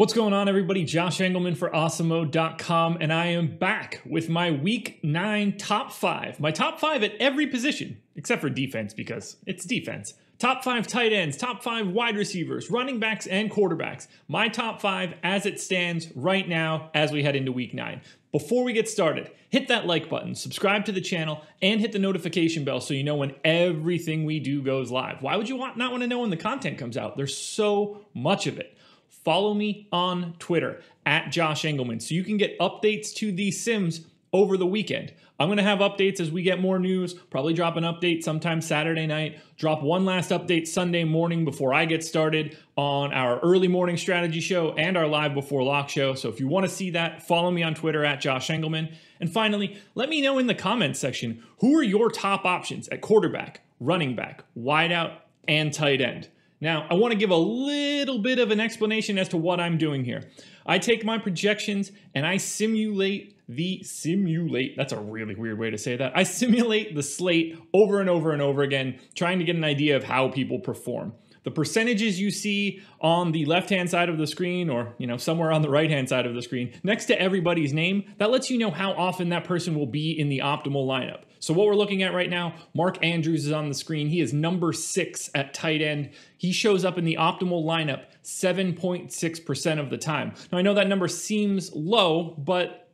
What's going on, everybody? Josh Engleman for Awesemo.com, and I am back with my week nine top five. My top five at every position, except for defense, because it's defense. Top five tight ends, top five wide receivers, running backs, and quarterbacks. My top five as it stands right now as we head into week nine. Before we get started, hit that like button, subscribe to the channel, and hit the notification bell so you know when everything we do goes live. Why would you want, not want to know when the content comes out? There's so much of it follow me on Twitter at Josh Engleman so you can get updates to these Sims over the weekend. I'm going to have updates as we get more news, probably drop an update sometime Saturday night, drop one last update Sunday morning before I get started on our early morning strategy show and our live before lock show. So if you want to see that, follow me on Twitter at Josh Engleman. And finally, let me know in the comments section who are your top options at quarterback, running back, wideout, and tight end. Now, I want to give a little bit of an explanation as to what I'm doing here. I take my projections and I simulate the simulate. That's a really weird way to say that. I simulate the slate over and over and over again, trying to get an idea of how people perform. The percentages you see on the left-hand side of the screen or, you know, somewhere on the right-hand side of the screen next to everybody's name, that lets you know how often that person will be in the optimal lineup. So what we're looking at right now, Mark Andrews is on the screen. He is number six at tight end. He shows up in the optimal lineup 7.6% of the time. Now I know that number seems low, but,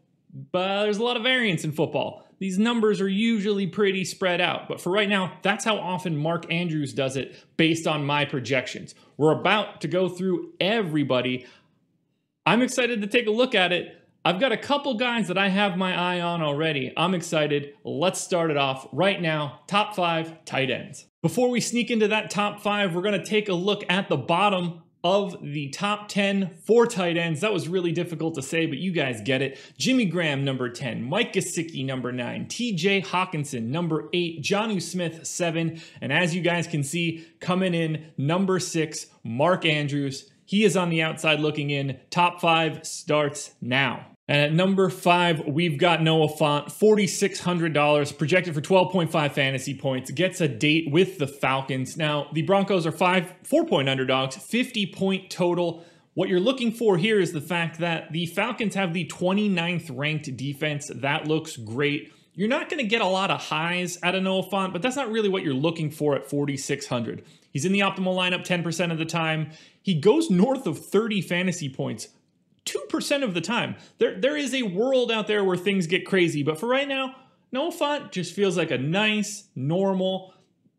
but there's a lot of variance in football. These numbers are usually pretty spread out, but for right now, that's how often Mark Andrews does it based on my projections. We're about to go through everybody. I'm excited to take a look at it. I've got a couple guys that I have my eye on already. I'm excited. Let's start it off right now. Top five tight ends. Before we sneak into that top five, we're going to take a look at the bottom of the top 10 for tight ends. That was really difficult to say, but you guys get it. Jimmy Graham, number 10. Mike Gesicki, number 9. TJ Hockenson, number 8. Jonnu Smith, 7. And as you guys can see, coming in, number 6, Mark Andrews. He is on the outside looking in. Top 5 starts now. And at number five, we've got Noah Fant, $4,600, projected for 12.5 fantasy points, gets a date with the Falcons. Now, the Broncos are five, four point underdogs, 50 point total. What you're looking for here is the fact that the Falcons have the 29th ranked defense. That looks great. You're not going to get a lot of highs out of Noah Fant, but that's not really what you're looking for at 4,600. He's in the optimal lineup 10% of the time. He goes north of 30 fantasy points 2% of the time. There, there is a world out there where things get crazy, but for right now, Noah Fant just feels like a nice, normal,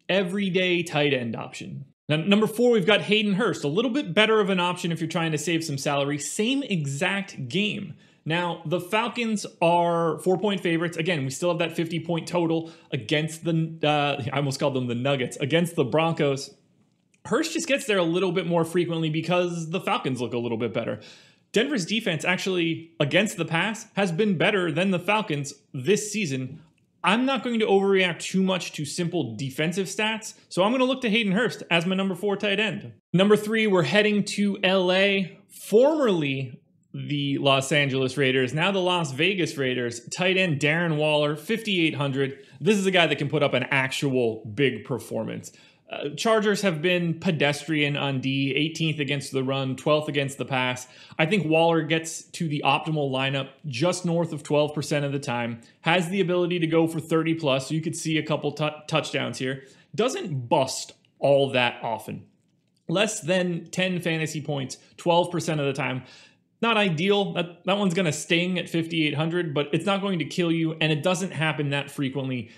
everyday tight end option. Now, number four, we've got Hayden Hurst, a little bit better of an option if you're trying to save some salary. Same exact game. Now, the Falcons are four point favorites. Again, we still have that 50 point total against the, uh, I almost called them the Nuggets, against the Broncos. Hurst just gets there a little bit more frequently because the Falcons look a little bit better. Denver's defense actually against the pass has been better than the Falcons this season. I'm not going to overreact too much to simple defensive stats, so I'm going to look to Hayden Hurst as my number four tight end. Number three, we're heading to LA. Formerly the Los Angeles Raiders, now the Las Vegas Raiders, tight end Darren Waller, 5,800. This is a guy that can put up an actual big performance. Uh, Chargers have been pedestrian on D, 18th against the run, 12th against the pass. I think Waller gets to the optimal lineup just north of 12% of the time, has the ability to go for 30 plus, so you could see a couple t- touchdowns here. Doesn't bust all that often. Less than 10 fantasy points, 12% of the time. Not ideal. That, that one's going to sting at 5,800, but it's not going to kill you, and it doesn't happen that frequently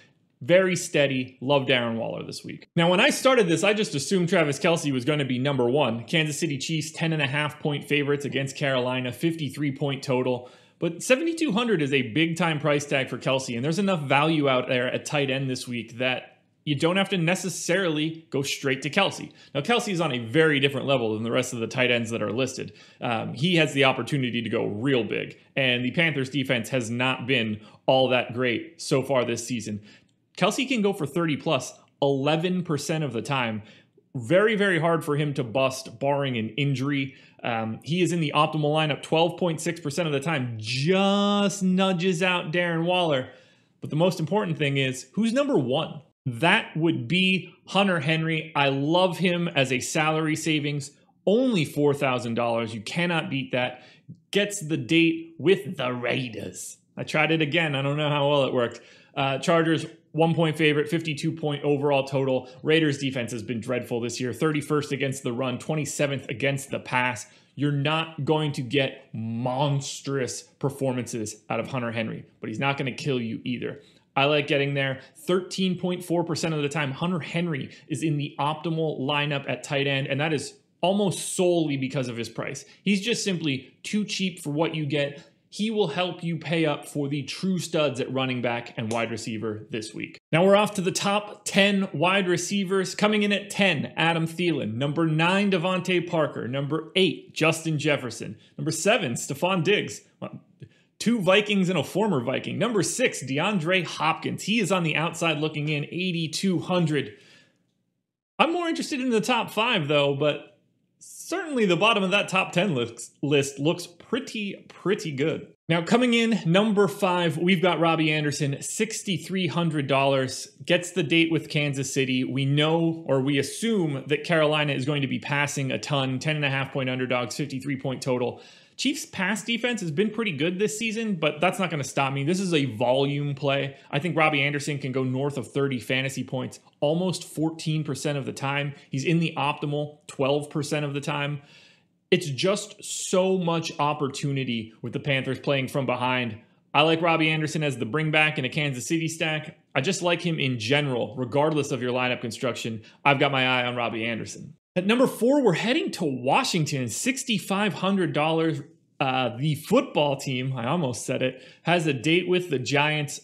very steady. Love Darren Waller this week. Now, when I started this, I just assumed Travis Kelce was going to be number one. Kansas City Chiefs, 10 and a half point favorites against Carolina, 53 point total. But 7,200 is a big time price tag for Kelce, and there's enough value out there at tight end this week that you don't have to necessarily go straight to Kelce. Now, Kelce is on a very different level than the rest of the tight ends that are listed. Um, he has the opportunity to go real big, and the Panthers defense has not been all that great so far this season. Kelce can go for 30 plus 11% of the time. Very, very hard for him to bust, barring an injury. Um, he is in the optimal lineup 12.6% of the time, just nudges out Darren Waller. But the most important thing is who's number one? That would be Hunter Henry. I love him as a salary savings only $4,000. You cannot beat that. Gets the date with the Raiders. I tried it again. I don't know how well it worked. Uh, Chargers, one point favorite, 52 point overall total. Raiders defense has been dreadful this year 31st against the run, 27th against the pass. You're not going to get monstrous performances out of Hunter Henry, but he's not going to kill you either. I like getting there. 13.4% of the time, Hunter Henry is in the optimal lineup at tight end, and that is almost solely because of his price. He's just simply too cheap for what you get. He will help you pay up for the true studs at running back and wide receiver this week. Now we're off to the top 10 wide receivers. Coming in at 10, Adam Thielen. Number 9, DeVante Parker. Number 8, Justin Jefferson. Number 7, Stefon Diggs. Two Vikings and a former Viking. Number 6, DeAndre Hopkins. He is on the outside looking in, 8,200. I'm more interested in the top 5 though, but certainly the bottom of that top 10 list, list looks pretty, pretty good. Now, coming in number five, we've got Robbie Anderson, $6,300, gets the date with Kansas City. We know or we assume that Carolina is going to be passing a ton, 10.5 point underdogs, 53 point total. Chiefs pass defense has been pretty good this season, but that's not going to stop me. This is a volume play. I think Robbie Anderson can go north of 30 fantasy points almost 14% of the time. He's in the optimal 12% of the time. It's just so much opportunity with the Panthers playing from behind. I like Robbie Anderson as the bring back in a Kansas City stack. I just like him in general, regardless of your lineup construction. I've got my eye on Robbie Anderson. At number four, we're heading to Washington, $6,500. Uh, the football team, I almost said it, has a date with the Giants.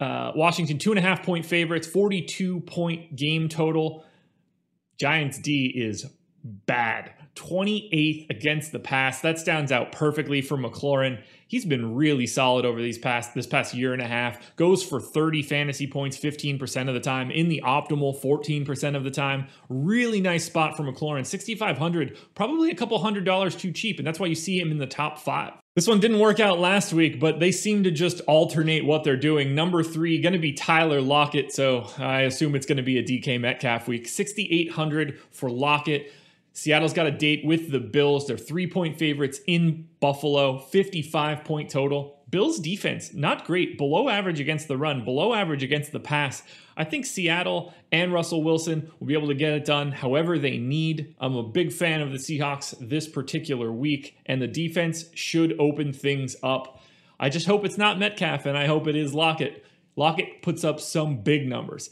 Uh, Washington, two and a half point favorites, 42 point game total. Giants D is bad. 28th against the pass. That stands out perfectly for McLaurin. He's been really solid over these past this past year and a half. Goes for 30 fantasy points 15% of the time, in the optimal 14% of the time. Really nice spot for McLaurin. 6500, probably a couple hundred dollars too cheap, and that's why you see him in the top 5. This one didn't work out last week, but they seem to just alternate what they're doing. Number three, going to be Tyler Lockett, so I assume it's going to be a DK Metcalf week. 6,800 for Lockett. Seattle's got a date with the Bills. They're three point favorites in Buffalo, 55 point total. Bills defense, not great, below average against the run, below average against the pass. I think Seattle and Russell Wilson will be able to get it done however they need. I'm a big fan of the Seahawks this particular week, and the defense should open things up. I just hope it's not Metcalf, and I hope it is Lockett. Lockett puts up some big numbers.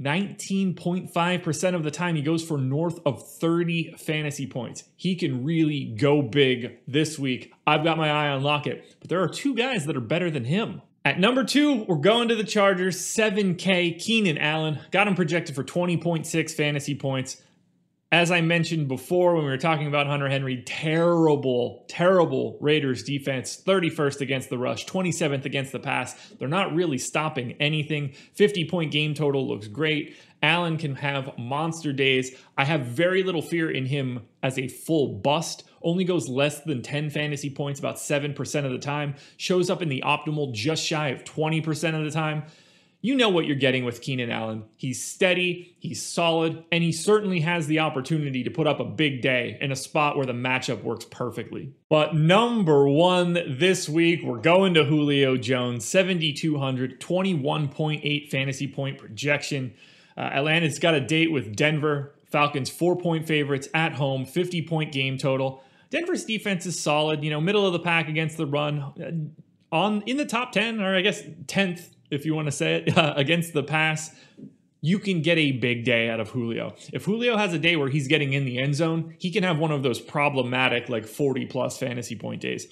19.5% of the time, he goes for north of 30 fantasy points. He can really go big this week. I've got my eye on Lockett, but there are two guys that are better than him. At number two, we're going to the Chargers, 7K. Keenan Allen got him projected for 20.6 fantasy points. As I mentioned before when we were talking about Hunter Henry, terrible, terrible Raiders defense. 31st against the rush, 27th against the pass. They're not really stopping anything. 50 point game total looks great. Allen can have monster days. I have very little fear in him as a full bust. Only goes less than 10 fantasy points about 7% of the time. Shows up in the optimal just shy of 20% of the time you know what you're getting with Keenan Allen. He's steady, he's solid, and he certainly has the opportunity to put up a big day in a spot where the matchup works perfectly. But number one this week, we're going to Julio Jones, 7,200, 21.8 fantasy point projection. Uh, Atlanta's got a date with Denver. Falcons four point favorites at home, 50 point game total. Denver's defense is solid, you know, middle of the pack against the run. Uh, on in the top 10 or I guess 10th if you want to say it, against the pass, you can get a big day out of Julio. If Julio has a day where he's getting in the end zone, he can have one of those problematic, like 40 plus fantasy point days.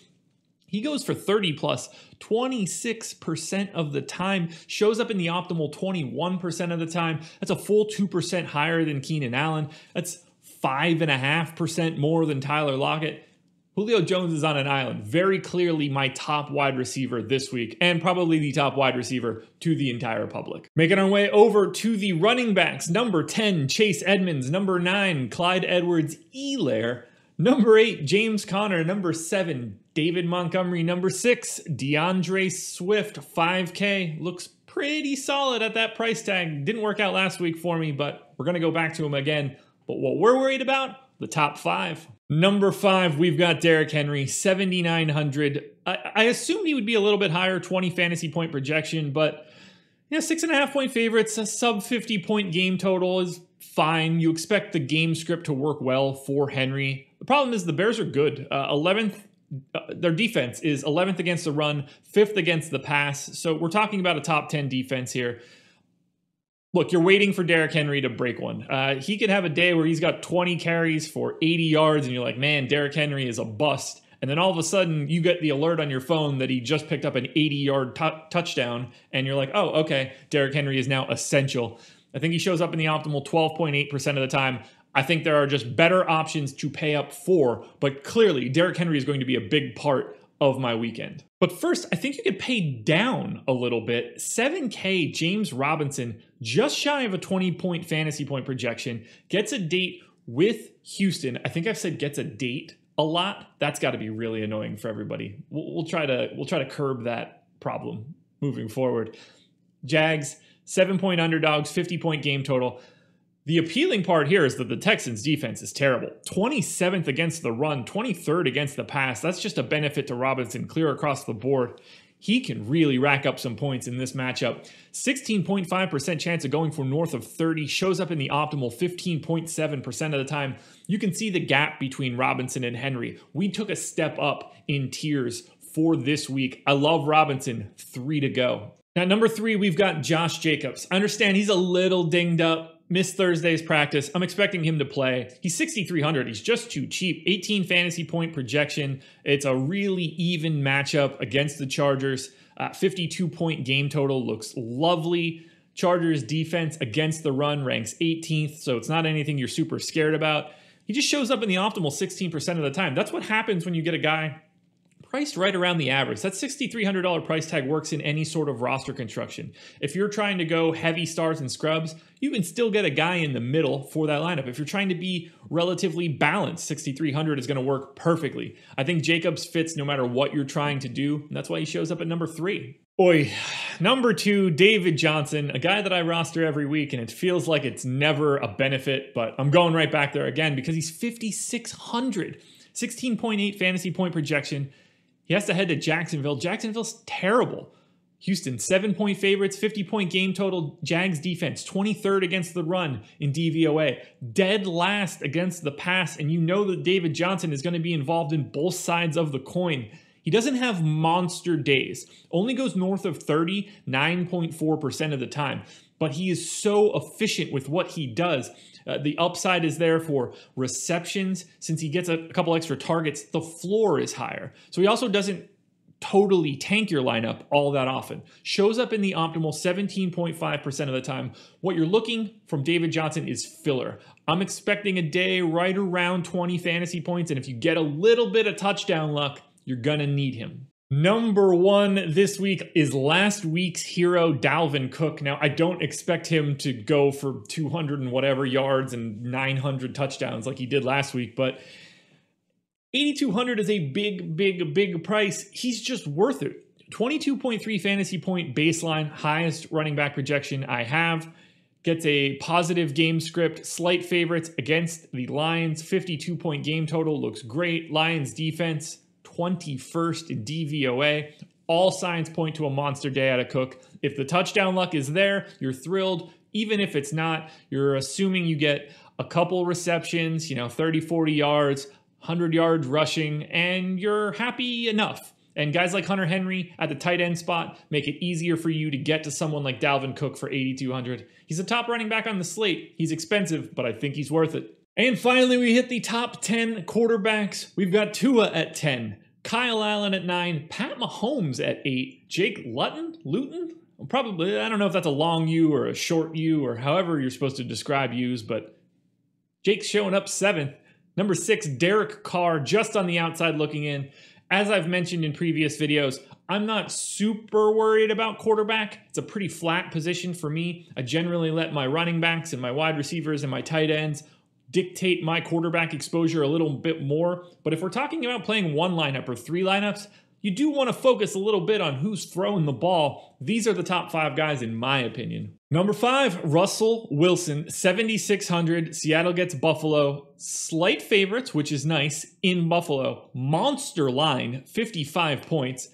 He goes for 30 plus 26% of the time, shows up in the optimal 21% of the time. That's a full 2% higher than Keenan Allen. That's 5.5% more than Tyler Lockett. Julio Jones is on an island. Very clearly my top wide receiver this week, and probably the top wide receiver to the entire public. Making our way over to the running backs. Number 10, Chase Edmonds. Number 9, Clyde Edwards Elair, Number 8, James Conner. Number 7, David Montgomery. Number 6, D'Andre Swift. 5K. Looks pretty solid at that price tag. Didn't work out last week for me, but we're going to go back to him again. But what we're worried about, the top five. Number five, we've got Derrick Henry, 7,900. I, I assumed he would be a little bit higher, 20 fantasy point projection, but yeah, six and a half point favorites, a sub 50 point game total is fine. You expect the game script to work well for Henry. The problem is the Bears are good. Uh, 11th, uh, their defense is 11th against the run, 5th against the pass. So we're talking about a top 10 defense here look, you're waiting for Derrick Henry to break one. Uh, he could have a day where he's got 20 carries for 80 yards, and you're like, man, Derrick Henry is a bust. And then all of a sudden, you get the alert on your phone that he just picked up an 80 yard t- touchdown, and you're like, oh, okay, Derrick Henry is now essential. I think he shows up in the optimal 12.8% of the time. I think there are just better options to pay up for, but clearly, Derrick Henry is going to be a big part of my weekend. But first, I think you could pay down a little bit. 7K James Robinson, just shy of a 20 point fantasy point projection, gets a date with Houston. I think I've said gets a date a lot. That's got to be really annoying for everybody. We'll, we'll try to we'll try to curb that problem moving forward. Jags, seven point underdogs, 50 point game total. The appealing part here is that the Texans defense is terrible. 27th against the run, 23rd against the pass. That's just a benefit to Robinson clear across the board. He can really rack up some points in this matchup. 16.5% chance of going for north of 30 shows up in the optimal 15.7% of the time. You can see the gap between Robinson and Henry. We took a step up in tiers for this week. I love Robinson, three to go. Now, number three, we've got Josh Jacobs. I understand he's a little dinged up missed Thursday's practice. I'm expecting him to play. He's 6,300. He's just too cheap. 18 fantasy point projection. It's a really even matchup against the Chargers. Uh, 52 point game total looks lovely. Chargers defense against the run ranks 18th, so it's not anything you're super scared about. He just shows up in the optimal 16% of the time. That's what happens when you get a guy priced right around the average. That $6,300 price tag works in any sort of roster construction. If you're trying to go heavy stars and scrubs, you can still get a guy in the middle for that lineup. If you're trying to be relatively balanced, 6,300 is going to work perfectly. I think Jacobs fits no matter what you're trying to do, and that's why he shows up at number three. Oi, number two, David Johnson, a guy that I roster every week, and it feels like it's never a benefit, but I'm going right back there again because he's 5,600. 16.8 fantasy point projection, he has to head to Jacksonville. Jacksonville's terrible. Houston, seven point favorites, 50 point game total. Jags defense, 23rd against the run in DVOA, dead last against the pass. And you know that David Johnson is going to be involved in both sides of the coin. He doesn't have monster days, only goes north of 30, 9.4% of the time. But he is so efficient with what he does uh, the upside is there for receptions. Since he gets a, a couple extra targets, the floor is higher. So he also doesn't totally tank your lineup all that often. Shows up in the optimal 17.5% of the time. What you're looking from David Johnson is filler. I'm expecting a day right around 20 fantasy points, and if you get a little bit of touchdown luck, you're gonna need him. Number one this week is last week's hero, Dalvin Cook. Now, I don't expect him to go for 200 and whatever yards and 900 touchdowns like he did last week, but 8,200 is a big, big, big price. He's just worth it. 22.3 fantasy point baseline, highest running back projection I have. Gets a positive game script, slight favorites against the Lions. 52 point game total looks great. Lions defense 21st in DVOA. All signs point to a monster day out of Cook. If the touchdown luck is there, you're thrilled. Even if it's not, you're assuming you get a couple receptions, you know, 30, 40 yards, 100 yards rushing, and you're happy enough. And guys like Hunter Henry at the tight end spot make it easier for you to get to someone like Dalvin Cook for 8,200. He's a top running back on the slate. He's expensive, but I think he's worth it. And finally, we hit the top 10 quarterbacks. We've got Tua at 10, Kyle Allen at 9, Pat Mahomes at 8, Jake Luton? Luton? Probably, I don't know if that's a long U or a short U or however you're supposed to describe U's, but Jake's showing up 7th. Number 6, Derek Carr, just on the outside looking in. As I've mentioned in previous videos, I'm not super worried about quarterback. It's a pretty flat position for me. I generally let my running backs and my wide receivers and my tight ends dictate my quarterback exposure a little bit more. But if we're talking about playing one lineup or three lineups, you do want to focus a little bit on who's throwing the ball. These are the top five guys, in my opinion. Number five, Russell Wilson, 7,600. Seattle gets Buffalo. Slight favorites, which is nice, in Buffalo. Monster line, 55 points.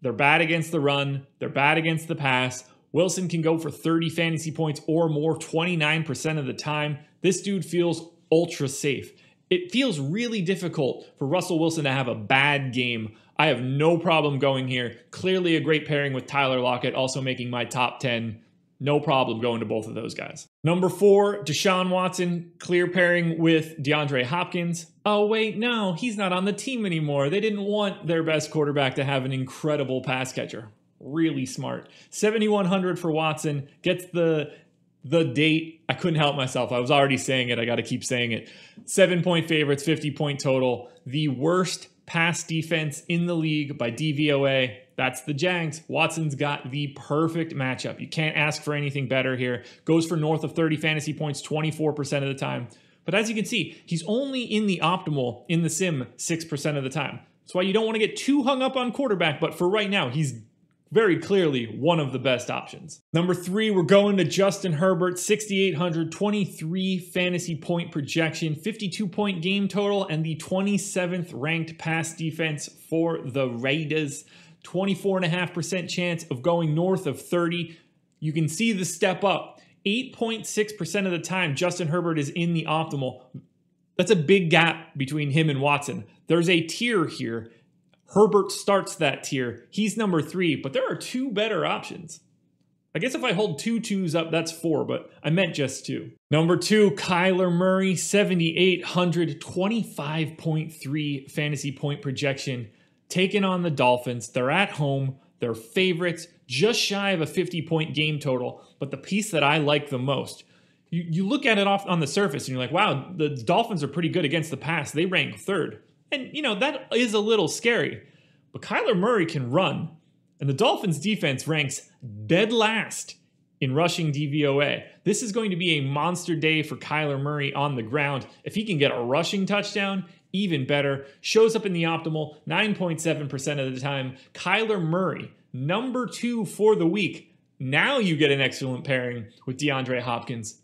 They're bad against the run, they're bad against the pass. Wilson can go for 30 fantasy points or more 29% of the time. This dude feels ultra safe. It feels really difficult for Russell Wilson to have a bad game. I have no problem going here. Clearly a great pairing with Tyler Lockett, also making my top 10. No problem going to both of those guys. Number four, Deshaun Watson, clear pairing with DeAndre Hopkins. Oh, wait, no, he's not on the team anymore. They didn't want their best quarterback to have an incredible pass catcher. Really smart. 7,100 for Watson, gets the the date. I couldn't help myself. I was already saying it. I got to keep saying it. Seven point favorites, 50 point total. The worst pass defense in the league by DVOA. That's the Jags. Watson's got the perfect matchup. You can't ask for anything better here. Goes for north of 30 fantasy points 24% of the time. But as you can see, he's only in the optimal in the sim 6% of the time. That's why you don't want to get too hung up on quarterback, but for right now, he's very clearly one of the best options. Number three, we're going to Justin Herbert, 6,800, 23 fantasy point projection, 52 point game total, and the 27th ranked pass defense for the Raiders. 24.5% chance of going north of 30. You can see the step up. 8.6% of the time, Justin Herbert is in the optimal. That's a big gap between him and Watson. There's a tier here Herbert starts that tier. He's number three, but there are two better options. I guess if I hold two twos up, that's four, but I meant just two. Number two, Kyler Murray, 7,800, 25.3 fantasy point projection, taking on the Dolphins. They're at home, they're favorites, just shy of a 50 point game total. But the piece that I like the most, you, you look at it off on the surface and you're like, wow, the Dolphins are pretty good against the pass. They rank third. And, you know, that is a little scary. But Kyler Murray can run. And the Dolphins defense ranks dead last in rushing DVOA. This is going to be a monster day for Kyler Murray on the ground. If he can get a rushing touchdown, even better. Shows up in the optimal 9.7% of the time. Kyler Murray, number two for the week. Now you get an excellent pairing with DeAndre Hopkins.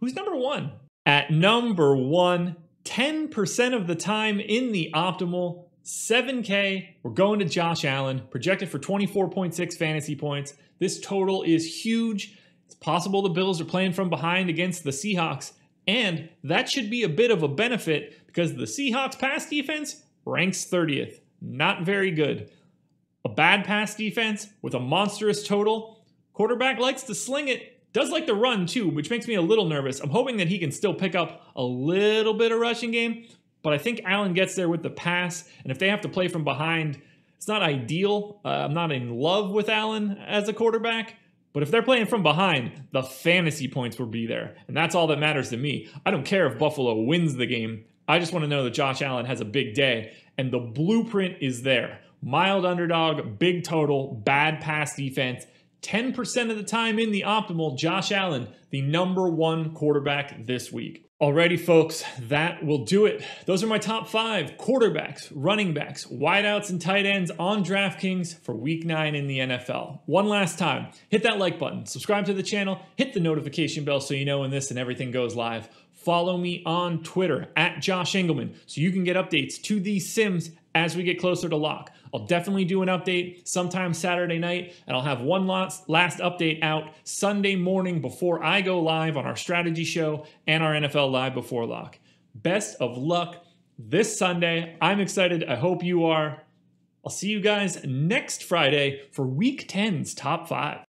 Who's number one? At number one, 10% of the time in the optimal 7K. We're going to Josh Allen, projected for 24.6 fantasy points. This total is huge. It's possible the Bills are playing from behind against the Seahawks, and that should be a bit of a benefit because the Seahawks pass defense ranks 30th. Not very good. A bad pass defense with a monstrous total. Quarterback likes to sling it, does like the run too, which makes me a little nervous. I'm hoping that he can still pick up a little bit of rushing game, but I think Allen gets there with the pass. And if they have to play from behind, it's not ideal. Uh, I'm not in love with Allen as a quarterback. But if they're playing from behind, the fantasy points will be there. And that's all that matters to me. I don't care if Buffalo wins the game. I just want to know that Josh Allen has a big day. And the blueprint is there. Mild underdog, big total, bad pass defense. 10% of the time in the optimal, Josh Allen, the number one quarterback this week. Alrighty, folks, that will do it. Those are my top five quarterbacks, running backs, wideouts, and tight ends on DraftKings for week nine in the NFL. One last time, hit that like button, subscribe to the channel, hit the notification bell so you know when this and everything goes live. Follow me on Twitter at Josh Engleman so you can get updates to these sims as we get closer to lock. I'll definitely do an update sometime Saturday night, and I'll have one last, last update out Sunday morning before I go live on our strategy show and our NFL Live Before Lock. Best of luck this Sunday. I'm excited. I hope you are. I'll see you guys next Friday for Week 10's Top 5.